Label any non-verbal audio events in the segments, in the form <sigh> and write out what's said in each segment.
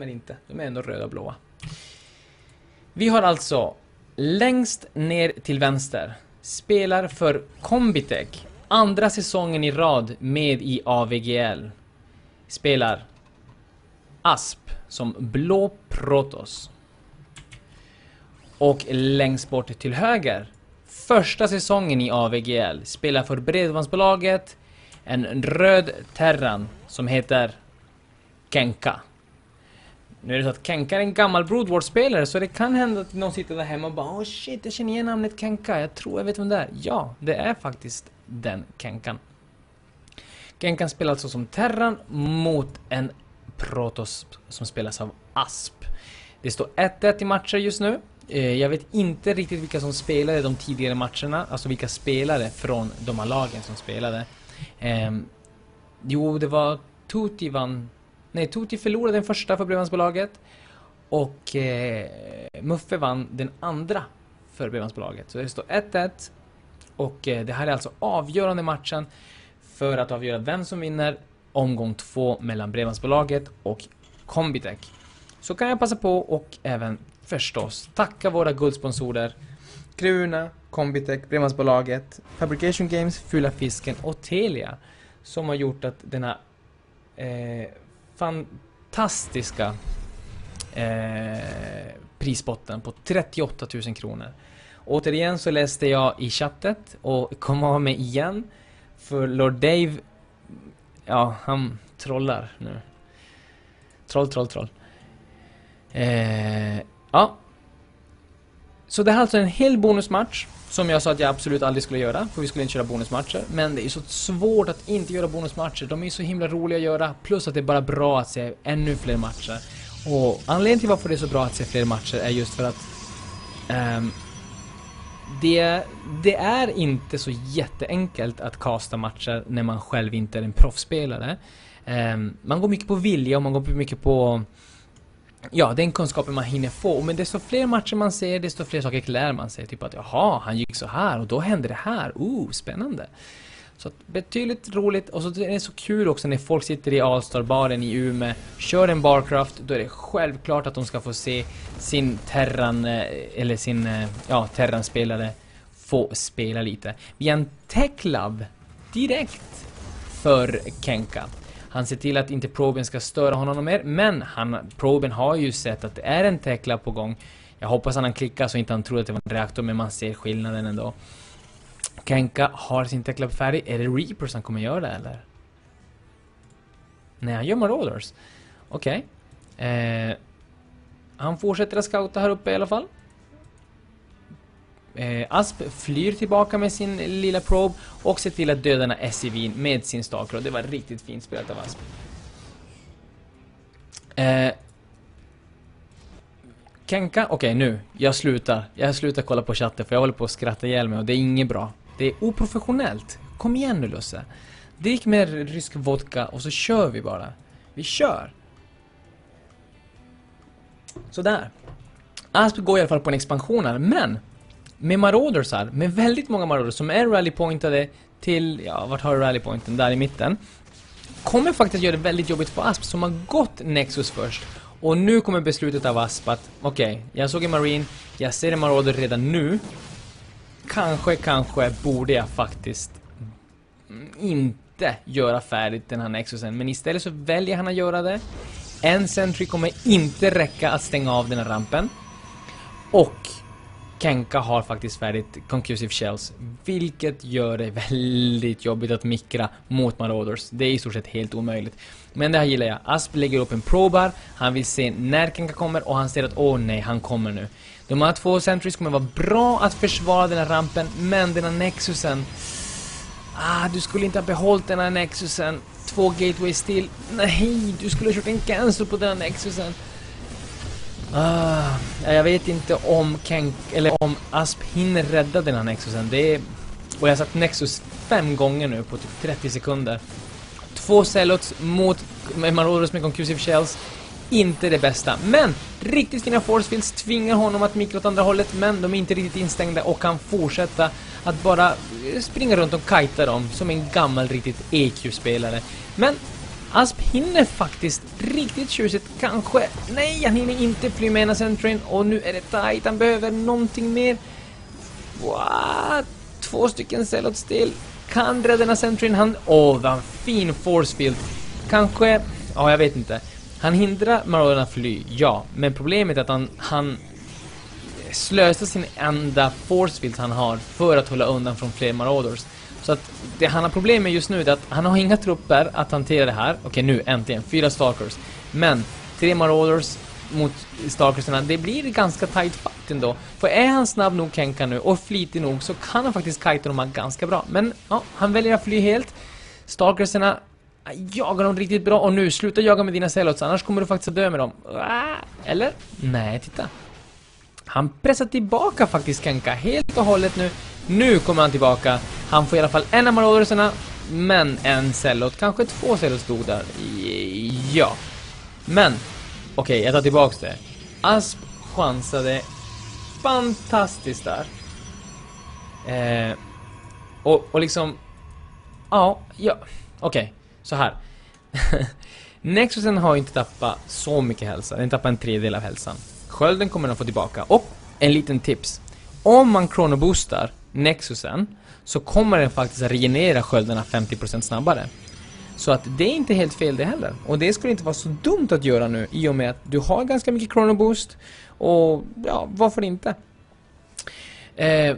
men inte. De är ändå röda och blåa. Vi har alltså längst ner till vänster spelar för Combitech. Andra säsongen i rad med i AVGL. Spelar Asp som blå Protos. Och längst bort till höger. Första säsongen i AVGL. Spelar för Bredbandsbolaget. En röd Terran som heter Kenka. Nu är det så att Kenka är en gammal Broodwars-spelare så det kan hända att någon sitter där hemma och bara Åh oh shit, jag känner igen namnet Kenka, jag tror jag vet vem det är. Ja, det är faktiskt den Kenkan. Kenkan spelar alltså som Terran mot en Protoss som spelas av Asp. Det står 1-1 i matcher just nu. Eh, jag vet inte riktigt vilka som spelade de tidigare matcherna, alltså vilka spelare från de här lagen som spelade. Ehm, jo, det var Tuti vann... Nej, Tuti förlorade den första för Bredbandsbolaget. Och eh, Muffe vann den andra för Bredbandsbolaget. Så det står 1-1. Och eh, det här är alltså avgörande matchen för att avgöra vem som vinner omgång två mellan Bredbandsbolaget och Combitech. Så kan jag passa på och även förstås tacka våra guldsponsorer Kruna, Combitech, Bredbandsbolaget, Fabrication Games, Fula Fisken och Telia som har gjort att denna eh, fantastiska eh, prisbotten på 38 000 kronor. Återigen så läste jag i chattet och kom av mig igen för Lord Dave ja, han trollar nu. Troll, troll, troll. Eh, ja. Så det här är alltså en hel bonusmatch. Som jag sa att jag absolut aldrig skulle göra, för vi skulle inte köra bonusmatcher. Men det är så svårt att inte göra bonusmatcher. De är så himla roliga att göra. Plus att det är bara bra att se ännu fler matcher. Och anledningen till varför det är så bra att se fler matcher är just för att um, det, det, är inte så jätteenkelt att kasta matcher när man själv inte är en proffsspelare. Um, man går mycket på vilja och man går mycket på Ja, den kunskapen man hinner få. Men desto fler matcher man ser, desto fler saker lär man sig. Typ att jaha, han gick så här och då hände det här. Oh, spännande. Så betydligt roligt och så är det så kul också när folk sitter i Allstar-baren i Umeå, kör en Barcraft, då är det självklart att de ska få se sin Terran, eh, eller sin, eh, ja, Terran-spelare få spela lite. Vi har en Tech Lab direkt för Kenka. Han ser till att inte proben ska störa honom mer, men han, proben har ju sett att det är en Tech på gång. Jag hoppas att han klickar så inte han tror att det var en reaktor, men man ser skillnaden ändå. Kenka har sin Tech färdig. Är det Reaper som kommer göra det eller? Nej, han gör Marauders. Okej. Okay. Eh, han fortsätter att scouta här uppe i alla fall. Eh, Asp flyr tillbaka med sin lilla probe och ser till att döda den SCVn med sin Stalker. Det var riktigt fint spelat av Asp. Eh, Kenka, okej okay, nu, jag slutar. Jag slutar kolla på chatten för jag håller på att skratta ihjäl mig och det är inget bra. Det är oprofessionellt. Kom igen nu Lusse. Drick mer rysk vodka och så kör vi bara. Vi kör! Sådär. Asp går i alla fall på en expansion här, men med marodersar, med väldigt många Marauders som är rallypointade till, ja, vart har du rallypointen? Där i mitten. Kommer faktiskt göra det väldigt jobbigt för Asp som har gått Nexus först. Och nu kommer beslutet av Asp att, okej, okay, jag såg en Marine, jag ser en Marauder redan nu. Kanske, kanske borde jag faktiskt inte göra färdigt den här Nexusen. Men istället så väljer han att göra det. En Sentry kommer inte räcka att stänga av den här rampen. Och Kenka har faktiskt färdigt Conclusive Shells, vilket gör det väldigt jobbigt att mikra mot Marauders. Det är i stort sett helt omöjligt. Men det här gillar jag. Asp lägger upp en probar, han vill se när Kenka kommer och han ser att åh nej, han kommer nu. De här två Sentries kommer vara bra att försvara den här rampen, men den här Nexusen... Ah, du skulle inte ha behållit den här Nexusen. Två gateways till. Nej, du skulle ha kört en cancel på den här Nexusen. Ah, jag vet inte om Kenk, eller om Asp hinner rädda den här Nexusen. Det är, och jag har satt Nexus fem gånger nu på typ 30 sekunder. Två cellots mot Marauders med Concusive Shells. Inte det bästa. Men riktigt fina forcefields tvingar honom att mikra åt andra hållet. Men de är inte riktigt instängda och kan fortsätta att bara springa runt och kajta dem som en gammal riktigt EQ-spelare. Men Asp hinner faktiskt riktigt tjusigt, kanske. Nej, han hinner inte fly med ena centrin och nu är det tight. Han behöver någonting mer. What? Två stycken cellots till. Kan rädda den centrin. Han... Åh, oh, vad fin forcefield. Kanske... Ja, jag vet inte. Han hindrar Marauderna fly, ja. Men problemet är att han, han slösar sin enda forcefield han har för att hålla undan från fler Marauders. Så att det han har problem med just nu är att han har inga trupper att hantera det här. Okej, nu äntligen. Fyra Stalkers. Men tre Marauders mot Stalkersarna, det blir ganska tight fight ändå. För är han snabb nog Kenka nu och flitig nog så kan han faktiskt kajta dem här ganska bra. Men ja, han väljer att fly helt. Stalkersarna äh, jagar dem riktigt bra och nu sluta jaga med dina cellots annars kommer du faktiskt att dö med dem. Äh, eller? Nej, titta. Han pressar tillbaka faktiskt Kenka helt och hållet nu. Nu kommer han tillbaka. Han får i alla fall en av Maraudersarna, men en cellot. Kanske två cellot stod där. Ja. Men, okej, okay, jag tar tillbaks det. Asp chansade fantastiskt där. Eh, och, och liksom... Ja, ja. Okej, okay, så här. <laughs> Nexusen har ju inte tappat så mycket hälsa. Den tappar en tredjedel av hälsan. Skölden kommer den få tillbaka. Och en liten tips. Om man kronoboostar Nexusen så kommer den faktiskt att regenerera sköldarna 50% snabbare. Så att det är inte helt fel det heller. Och det skulle inte vara så dumt att göra nu i och med att du har ganska mycket chronoboost. Och ja, varför inte? Eh,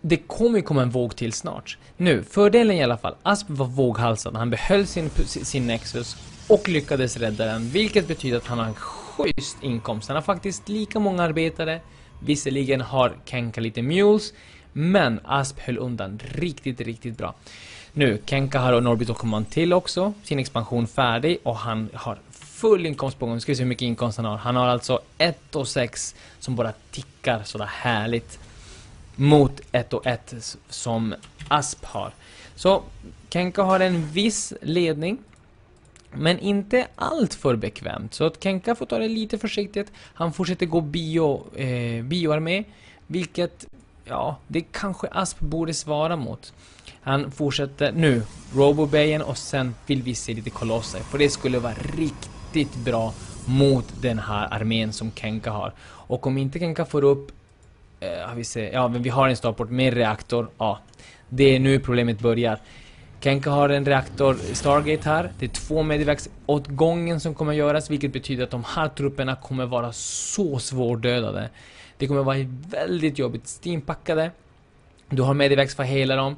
det kommer ju komma en våg till snart. Nu, fördelen i alla fall. Asp var våghalsad. Han behöll sin, sin Nexus och lyckades rädda den. Vilket betyder att han har en schysst inkomst. Han har faktiskt lika många arbetare. Visserligen har Kenka lite mules. Men Asp höll undan riktigt, riktigt bra. Nu, Kenka har Norbit Command till också, sin expansion färdig och han har full inkomst på gång. Ska vi se hur mycket inkomst han har. Han har alltså 1 och 6 som bara tickar sådär härligt mot 1 och 1 som Asp har. Så Kenka har en viss ledning men inte allt för bekvämt. Så att Kenka får ta det lite försiktigt. Han fortsätter gå bio, eh, bioarmé, vilket ja, det kanske Asp borde svara mot. Han fortsätter nu, Robobayen och sen vill vi se lite kolosser. För det skulle vara riktigt bra mot den här armén som Kenka har. Och om inte Kenka får upp, eh, vi ser, ja men vi har en startport med reaktor, ja. Det är nu problemet börjar. Kenka har en reaktor Stargate här. Det är två medivacs åt gången som kommer göras, vilket betyder att de här trupperna kommer vara så svårdödade. Det kommer vara väldigt jobbigt. Steampackade. Du har medivacs för att hela dem.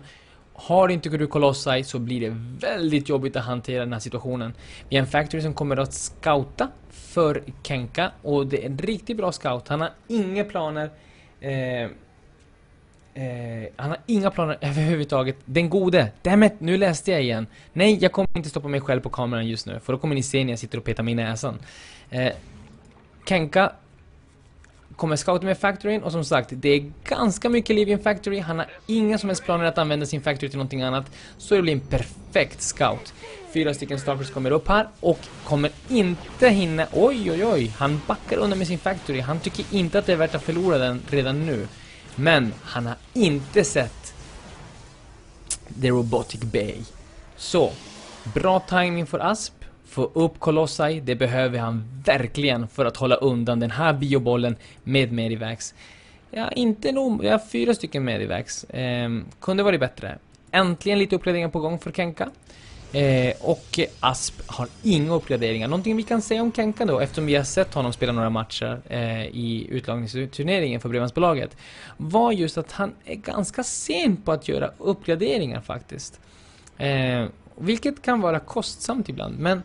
Har inte du Colossi så blir det väldigt jobbigt att hantera den här situationen. Vi har en Factory som kommer att scouta för Kenka och det är en riktigt bra scout. Han har inga planer eh, Eh, han har inga planer <laughs> överhuvudtaget. Den gode, dammit, nu läste jag igen. Nej, jag kommer inte stoppa mig själv på kameran just nu, för då kommer ni se när jag sitter och petar mig i näsan. Eh, Kenka kommer scouta med Factoryn och som sagt, det är ganska mycket liv i en Factory. Han har inga som helst planer att använda sin Factory till någonting annat. Så det blir en perfekt scout. Fyra stycken Stalkers kommer upp här och kommer inte hinna... Oj, oj, oj! Han backar undan med sin Factory. Han tycker inte att det är värt att förlora den redan nu. Men han har inte sett The Robotic Bay. Så, bra timing för Asp. Få upp Colossi, det behöver han verkligen för att hålla undan den här biobollen med Medivax. Ja, inte nog, jag har fyra stycken Medivax. Eh, kunde varit bättre. Äntligen lite uppgraderingar på gång för Kenka. Eh, och Asp har inga uppgraderingar. Någonting vi kan säga om Kenka då, eftersom vi har sett honom spela några matcher eh, i utlagningsturneringen för Bredbandsbolaget, var just att han är ganska sen på att göra uppgraderingar faktiskt. Eh, vilket kan vara kostsamt ibland, men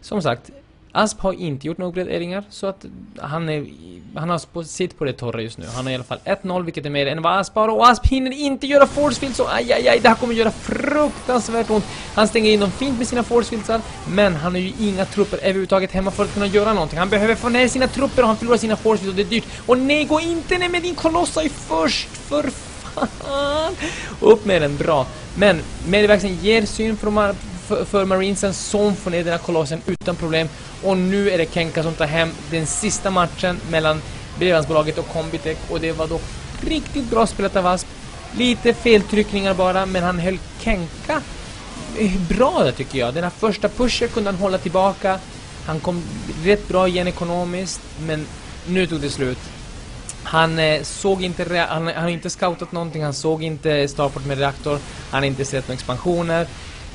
som sagt, Asp har inte gjort några uppgraderingar, så att han, är, han har sitt på det torra just nu. Han har i alla fall 1-0, vilket är mer än vad Asp har. Och Asp hinner inte göra forcefield, så aj, aj, aj, det här kommer göra fruktansvärt ont. Han stänger in dem fint med sina forcefieldsar, men han har ju inga trupper överhuvudtaget hemma för att kunna göra någonting. Han behöver få ner sina trupper och han förlorar sina forcefields och det är dyrt. Och nej, gå inte ner med din kolossa först, för fan! Upp med den, bra. Men Medivaxen ger syn för de här för, för Marinesen som får ner den här kolossen utan problem. Och nu är det Kenka som tar hem den sista matchen mellan Bredbandsbolaget och Combitech och det var då riktigt bra spelat av Asp. Lite feltryckningar bara, men han höll Kenka eh, bra där tycker jag. Den här första pushen kunde han hålla tillbaka. Han kom rätt bra igen ekonomiskt, men nu tog det slut. Han eh, såg inte, han, han har inte scoutat någonting, han såg inte starport med reaktor, han har inte sett några expansioner.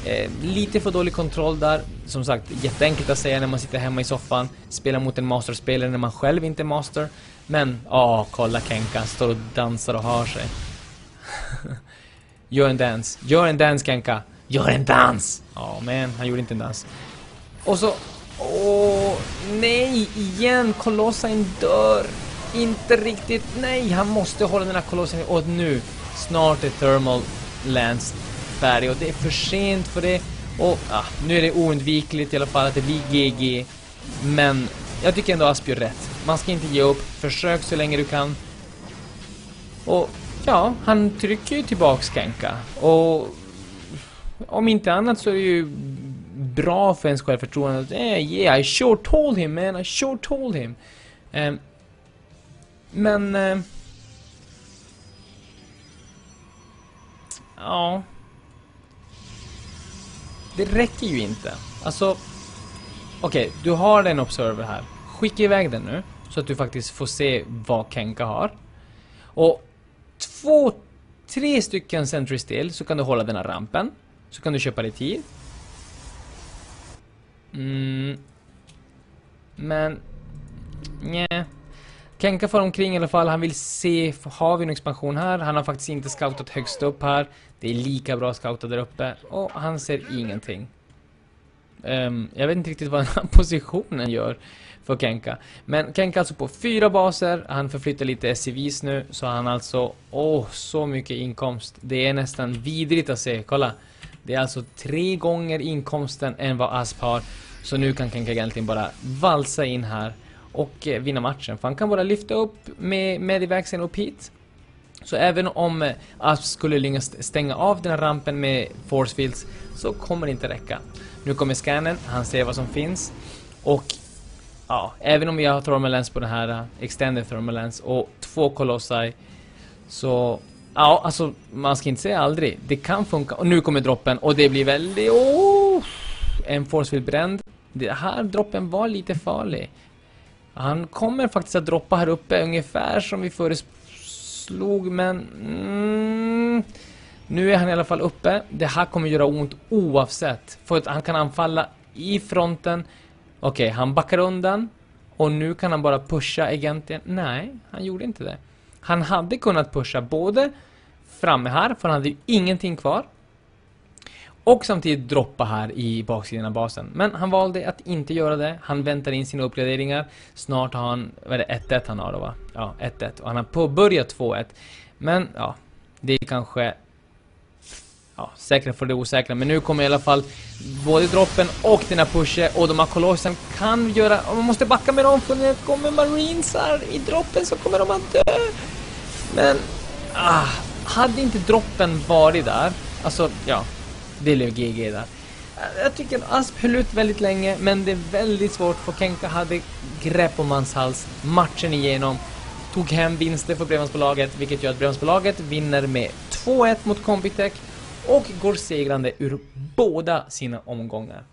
Eh, lite för dålig kontroll där. Som sagt, jätteenkelt att säga när man sitter hemma i soffan, spelar mot en masterspelare när man själv inte är master. Men, ja, kolla Kenka, står och dansar och har sig. <laughs> Gör en dans. Gör en dans Kenka. Gör en dans! Ja, men han gjorde inte en dans. Och så... Åh, nej, igen! Kolossain dör! Inte riktigt. Nej, han måste hålla den här kolossen. Och nu, snart är Thermal Lance färdig och det är för sent för det. Och ah, nu är det oundvikligt i alla fall att det blir GG. Men jag tycker ändå Asp gör rätt. Man ska inte ge upp. Försök så länge du kan. Och ja, han trycker ju tillbaks Kenka. Och om inte annat så är det ju bra för ens självförtroende eh, yeah, I sure told him man, I sure told him. Eh, men... Eh, ja... Det räcker ju inte. Alltså... Okej, du har en observer här. Skicka iväg den nu, så att du faktiskt får se vad Kenka har. Och två, tre stycken Sentry till så kan du hålla den här rampen. Så kan du köpa dig tid. Mm. Men... Nja. Kenka far omkring i alla fall, han vill se, har vi någon expansion här? Han har faktiskt inte scoutat högst upp här. Det är lika bra scoutat där uppe. Och han ser ingenting. Um, jag vet inte riktigt vad den här <laughs> positionen gör för Kenka. Men Kenka alltså på fyra baser, han förflyttar lite SCVs nu, så han alltså, åh, oh, så mycket inkomst. Det är nästan vidrigt att se, kolla. Det är alltså tre gånger inkomsten än vad Asp har. Så nu kan Kenka egentligen bara valsa in här och eh, vinna matchen. För han kan bara lyfta upp med Medivaxen och Pete. Så även om eh, Asp skulle lyckas stänga av den här rampen med force fields så kommer det inte räcka. Nu kommer scannen, han ser vad som finns. Och ja, även om vi har thermal lens på den här eh, extended thermal lens och två kolossai så ja, alltså man ska inte säga aldrig. Det kan funka. Och nu kommer droppen och det blir väldigt oh, en force field bränd. Den här droppen var lite farlig. Han kommer faktiskt att droppa här uppe ungefär som vi föreslog men mm, nu är han i alla fall uppe. Det här kommer göra ont oavsett. För att han kan anfalla i fronten. Okej, okay, han backar undan. Och nu kan han bara pusha egentligen. Nej, han gjorde inte det. Han hade kunnat pusha både framme här, för han hade ju ingenting kvar. Och samtidigt droppa här i baksidan av basen. Men han valde att inte göra det. Han väntar in sina uppgraderingar. Snart har han, vad är det, 1-1 han har då va? Ja, 1-1. Och han har påbörjat 2-1. Men ja, det är kanske ja, säkra för det osäkra. Men nu kommer i alla fall både droppen och den här pushen och de här kolossen kan göra... Man måste backa med dem för när det kommer marinesar i droppen så kommer de att dö. Men... Ah, hade inte droppen varit där, alltså ja, det blev GG där. Jag tycker att Asp höll ut väldigt länge, men det är väldigt svårt för Kenka hade grepp om hans hals matchen igenom. Tog hem vinster för Bredbandsbolaget, vilket gör att Bredbandsbolaget vinner med 2-1 mot Compitech och går segrande ur båda sina omgångar.